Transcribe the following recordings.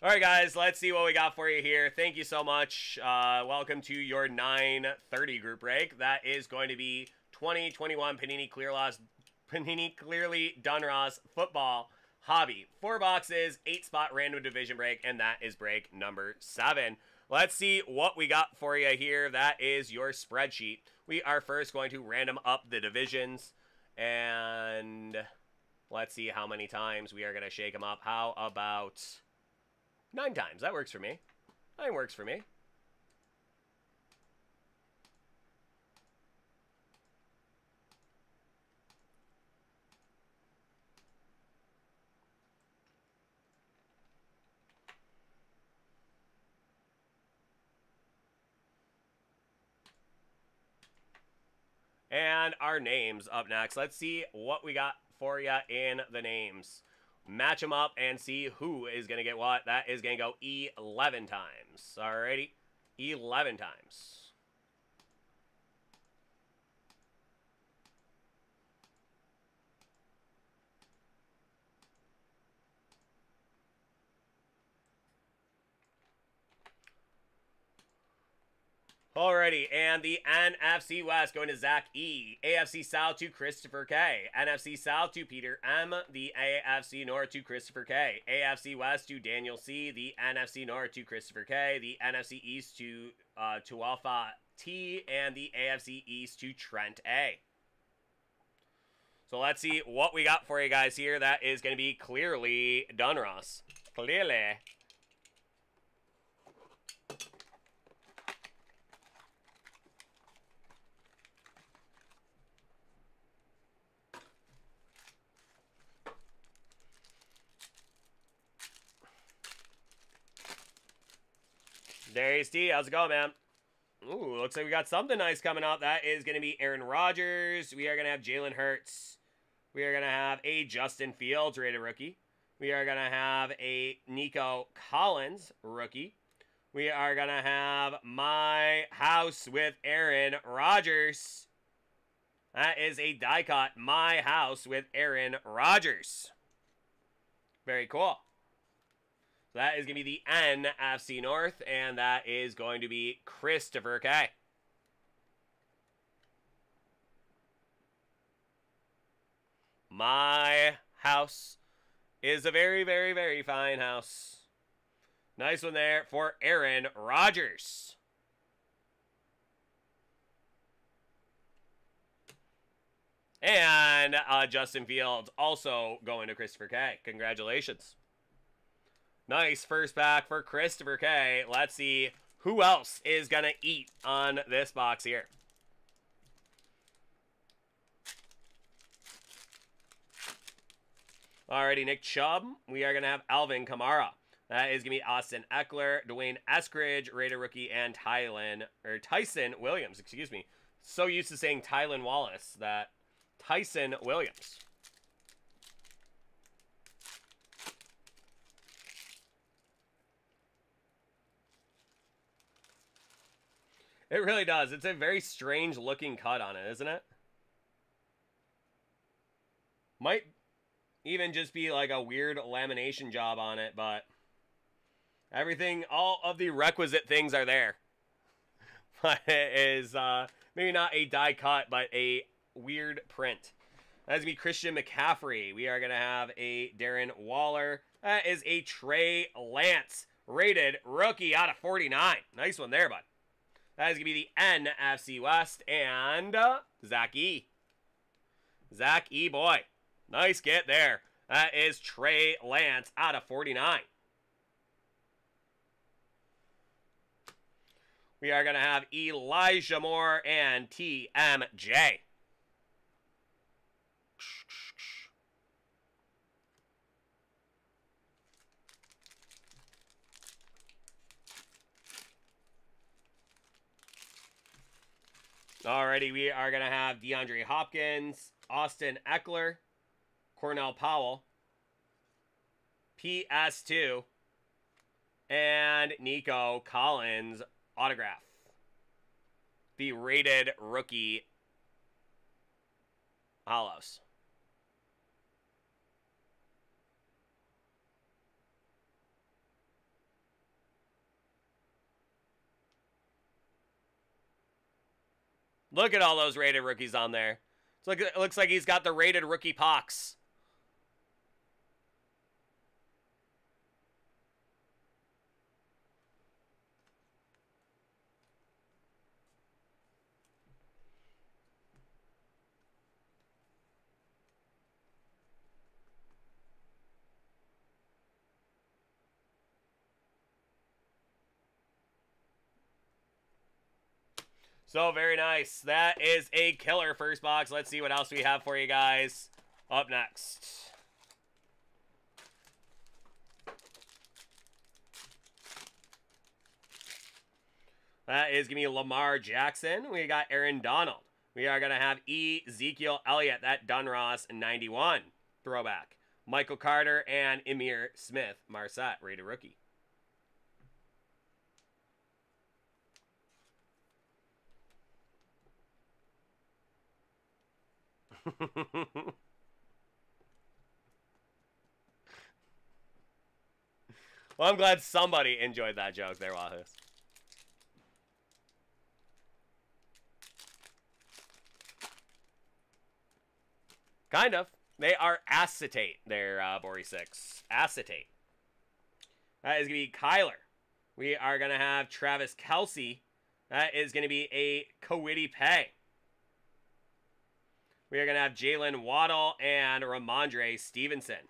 All right, guys, let's see what we got for you here. Thank you so much. Uh, welcome to your 930 group break. That is going to be 2021 Panini Clear Loss, Panini Clearly Donruss Football Hobby. Four boxes, eight spot random division break, and that is break number seven. Let's see what we got for you here. That is your spreadsheet. We are first going to random up the divisions, and let's see how many times we are going to shake them up. How about nine times? That works for me. Nine works for me. And our names up next. Let's see what we got for you in the names. Match them up and see who is going to get what. That is going to go 11 times. Alrighty. 11 times. Alrighty, and the NFC West going to Zach E. AFC South to Christopher K. NFC South to Peter M. The AFC North to Christopher K. AFC West to Daniel C. The NFC North to Christopher K. The NFC East to uh, Tualfa T. And the AFC East to Trent A. So let's see what we got for you guys here. That is going to be clearly Donruss. Clearly. Darius D, how's it going, man? Ooh, looks like we got something nice coming out. That is going to be Aaron Rodgers. We are going to have Jalen Hurts. We are going to have a Justin Fields rated rookie. We are going to have a Nico Collins rookie. We are going to have my house with Aaron Rodgers. That is a die cut. My house with Aaron Rodgers. Very cool. That is going to be the NFC North, and that is going to be Christopher K. My house is a very, very, very fine house. Nice one there for Aaron Rodgers. And uh, Justin Fields also going to Christopher K. Congratulations. Nice first pack for Christopher K. Let's see who else is going to eat on this box here. Alrighty, Nick Chubb. We are going to have Alvin Kamara. That is going to be Austin Ekeler, D'Wayne Eskridge, rated rookie, and Tylen, or Ty'Son Williams, excuse me. So used to saying Tylan Wallace that Ty'Son Williams. It really does. It's a very strange looking cut on it, isn't it? Might even just be like a weird lamination job on it, but everything, all of the requisite things are there. But it is uh, maybe not a die cut, but a weird print. That's going to be Christian McCaffrey. We are going to have a Darren Waller. That is a Trey Lance rated rookie out of 49. Nice one there, bud. That is going to be the NFC West and uh, Zach E. Zach E. Boy. Nice get there. That is Trey Lance out of 49. We are going to have Elijah Moore and TMJ. Alrighty, we are going to have DeAndre Hopkins, Austin Ekeler, Cornell Powell, PS2, and Nico Collins autograph. The rated rookie hollows. Look at all those rated rookies on there. Look, it looks like he's got the rated rookie pox. So very nice. That is a killer first box. Let's see what else we have for you guys up next. That is going to be Lamar Jackson. We got Aaron Donald. We are going to have Ezekiel Elliott, that Donruss 91 throwback. Michael Carter and Emir Smith, Marset, rated rookie. Well, I'm glad somebody enjoyed that joke there, Wahoo. Kind of. They are acetate, they're uh, Bori 6. Acetate. That is going to be Kyler. We are going to have Travis Kelce. That is going to be a Kwity Paye. We are going to have Jaylen Waddle and Rhamondre Stevenson.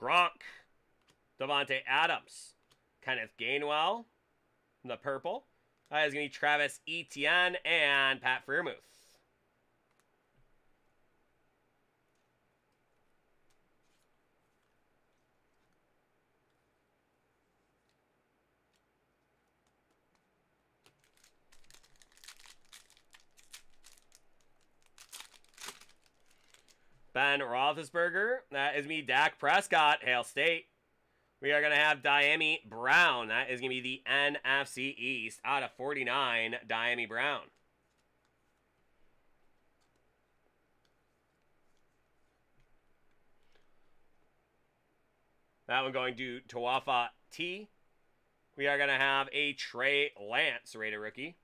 Gronk, Davante Adams, Kenneth Gainwell, the purple. That is going to be Travis Etienne and Pat Freiermuth. Ben Roethlisberger. That is me, Dak Prescott, Hail State. We are going to have Dyami Brown. That is going to be the NFC East out of 49, Dyami Brown. That one going to Tawafa T. We are going to have a Trey Lance rated rookie.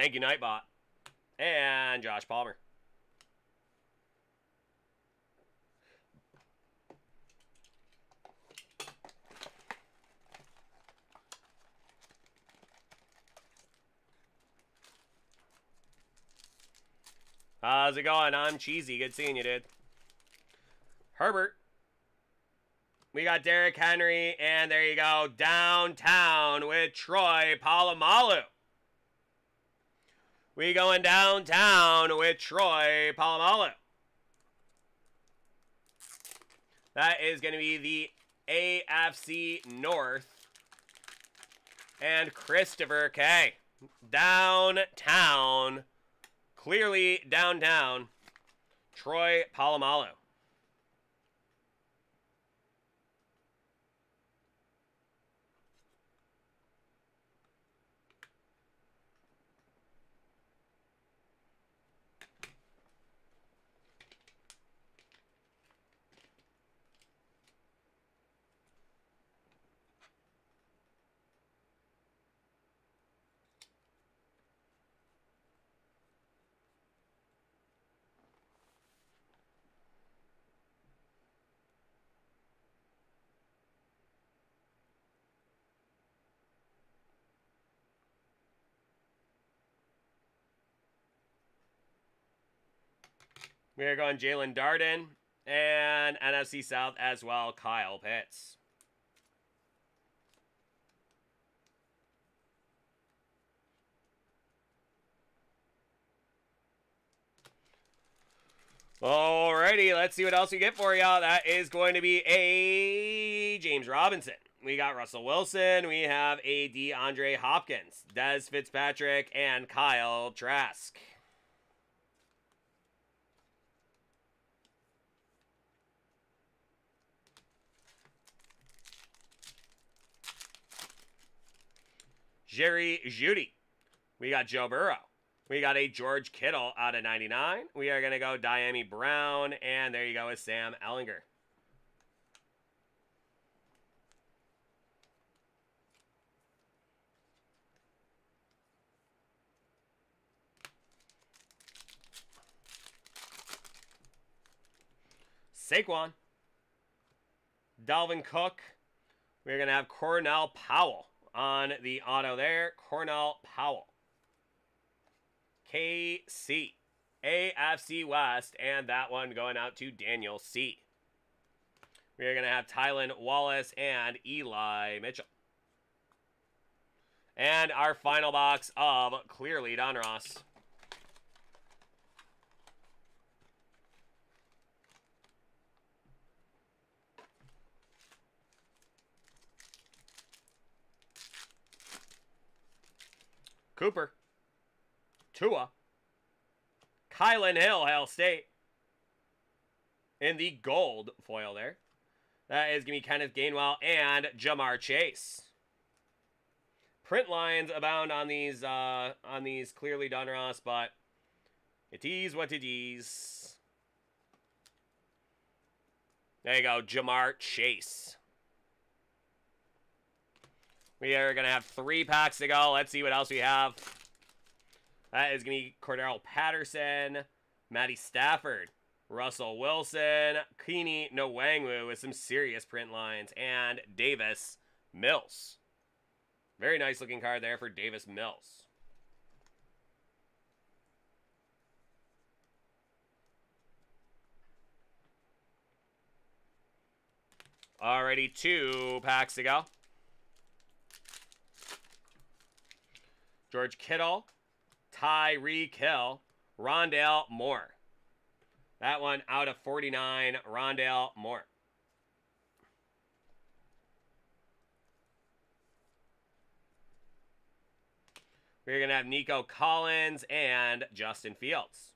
Thank you, Nightbot. And Josh Palmer. How's it going? I'm Cheesy. Good seeing you, dude. Herbert. We got Derrick Henry, and there you go, downtown with Troy Polamalu. We going downtown with Troy Polamalu. That is going to be the AFC North. And Christopher K. Downtown. Clearly downtown. Troy Polamalu. We are going Jaelon Darden and NFC South as well, Kyle Pitts. Alrighty, let's see what else we get for y'all. That is going to be a James Robinson. We got Russell Wilson. We have a DeAndre Hopkins, Dez Fitzpatrick, and Kyle Trask. Jerry Jeudy. We got Joe Burrow. We got a George Kittle out of 99. We are going to go Dyami Brown. And there you go with Sam Ehlinger. Saquon. Dalvin Cook. We're going to have Cornell Powell on the auto there. Cornell Powell. KC. AFC West. And that one going out to Daniel C. We are going to have Tylan Wallace and Eli Mitchell. And our final box of Clearly Donruss. Cooper. Tua. Kylin Hill, Hail State. In the gold foil there. That is going to be Kenneth Gainwell and Ja'Marr Chase. Print lines abound on these uh, on these clearly Donruss, but it is what it is. There you go, Ja'Marr Chase. We are going to have three packs to go. Let's see what else we have. That is going to be Cordarrelle Patterson, Matty Stafford, Russell Wilson, Kene Nwangwu with some serious print lines, and Davis Mills. Very nice looking card there for Davis Mills. Already two packs to go. George Kittle, Tyreek Hill, Rondale Moore. That one out of 49, Rondale Moore. We're going to have Nico Collins and Justin Fields.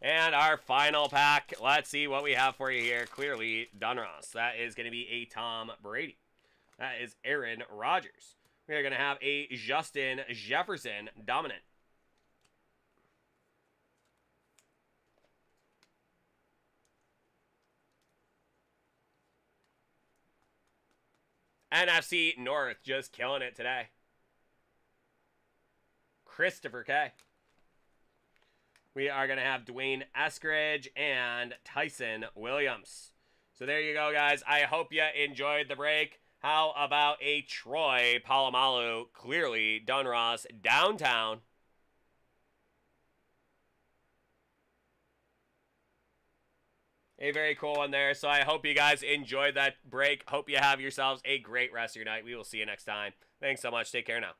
And our final pack, let's see what we have for you here. Clearly, Donruss. That is going to be a Tom Brady. That is Aaron Rodgers. We are going to have a Justin Jefferson dominant. NFC North just killing it today. Christopher K we are going to have D'Wayne Eskridge and Ty'Son Williams. So there you go, guys. I hope you enjoyed the break. How about a Troy Polamalu, clearly Donruss downtown? A very cool one there. So I hope you guys enjoyed that break. Hope you have yourselves a great rest of your night. We will see you next time. Thanks so much. Take care now.